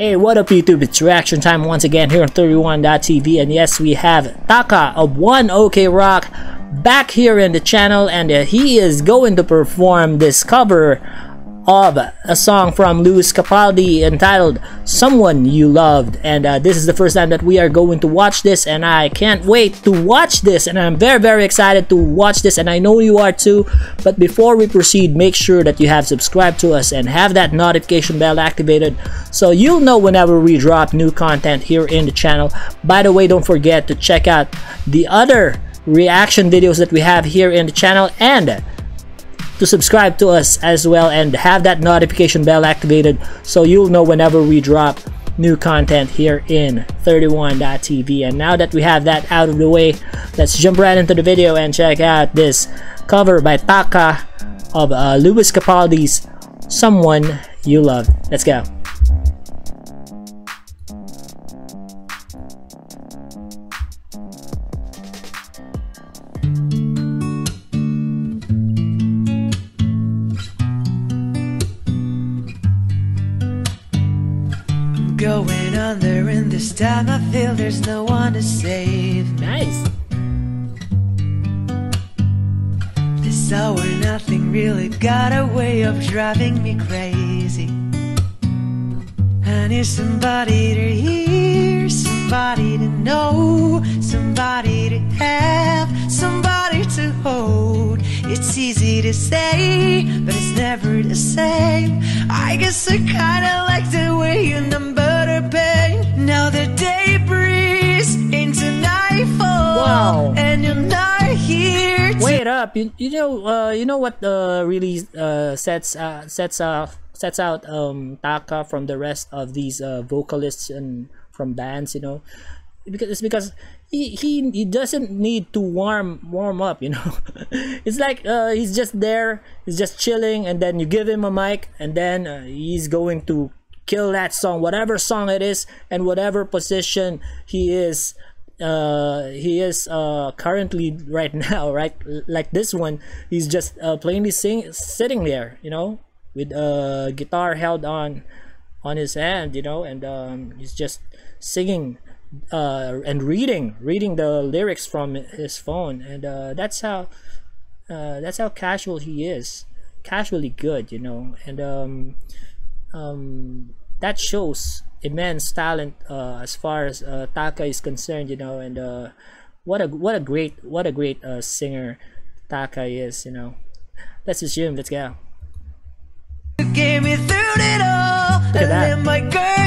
Hey, what up YouTube? It's reaction time once again here on 31.tv and yes, we have Taka of One OK Rock back here in the channel and uh, he is going to perform this cover of a song from Lewis Capaldi entitled Someone You Loved. And uh, this is the first time that we are going to watch this and I can't wait to watch this and I'm very very excited to watch this and I know you are too. But before we proceed make sure that you have subscribed to us and have that notification bell activated so you'll know whenever we drop new content here in the channel. By the way don't forget to check out the other reaction videos that we have here in the channel and to subscribe to us as well and have that notification bell activated so you'll know whenever we drop new content here in 31.tv and now that we have that out of the way let's jump right into the video and check out this cover by Taka of uh, Lewis Capaldi's Someone You Love. Let's go. Going under and this time I feel there's no one to save Nice. This hour nothing really got a way of driving me crazy. I need somebody to hear, somebody to know Somebody to have, somebody to hold. It's easy to say, but it's never the same. I guess I kinda like the way you number up, you, you know uh, you know what uh, really uh, sets uh, sets uh, sets out um, Taka from the rest of these uh, vocalists and from bands, you know, because it's because he, he he doesn't need to warm warm up, you know. it's like uh, he's just there, he's just chilling, and then you give him a mic, and then uh, he's going to kill that song, whatever song it is, and whatever position he is uh he is uh currently right now right like this one he's just uh plainly sing sitting there you know with a guitar held on on his hand you know and um he's just singing uh and reading reading the lyrics from his phone. And uh that's how uh that's how casual he is. Casually good you know and um um that shows immense talent uh, as far as uh, Taka is concerned, you know, and uh, what a what a great what a great uh, singer Taka is, you know. Let's resume. Let's go. Get me through it all. Look at that.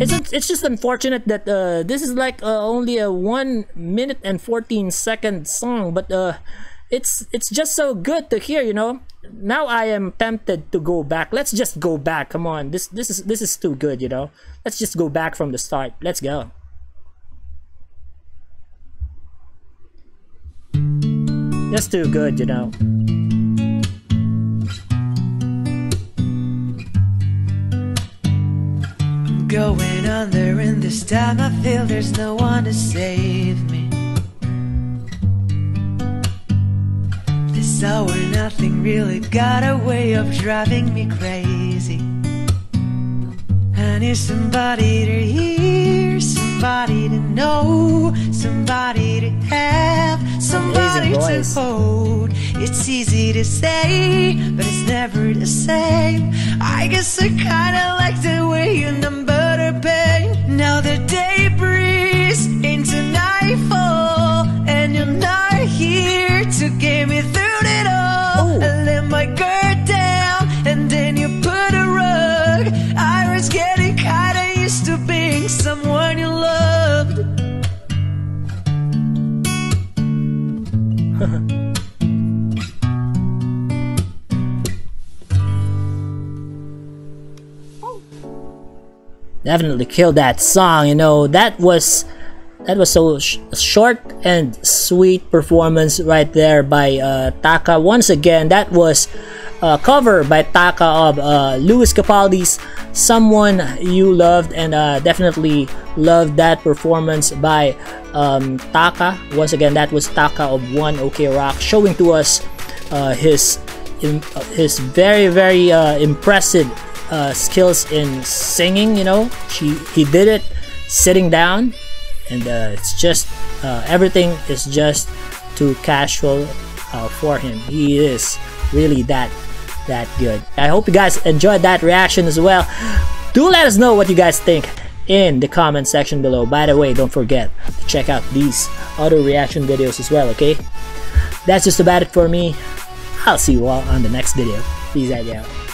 It's it's just unfortunate that uh, this is like uh, only a one minute and fourteen second song, but uh, it's it's just so good to hear, you know. Now I am tempted to go back. Let's just go back. Come on, this this is this is too good, you know. Let's just go back from the start. Let's go. That's too good, you know. Going under, and this time I feel there's no one to save me. This hour, nothing really got a way of driving me crazy. I need somebody to hear, somebody to know, somebody to have, somebody to hold. It's easy to say, but it's never the same. I guess I kinda like the way you number the day definitely killed that song you know that was that was so sh- short and sweet performance right there by uh, Taka once again that was a cover by Taka of uh, Lewis Capaldi's Someone You Loved and uh, definitely loved that performance by um, Taka. Once again, that was Taka of One OK Rock showing to us uh, his uh, his very very uh, impressive uh, skills in singing. You know, she he did it sitting down, and uh, it's just uh, everything is just too casual uh, for him. He is really that that good. I hope you guys enjoyed that reaction as well. Do let us know what you guys think in the comment section below. By the way, don't forget to check out these other reaction videos as well, okay? That's just about it for me. I'll see you all on the next video. Peace out, y'all.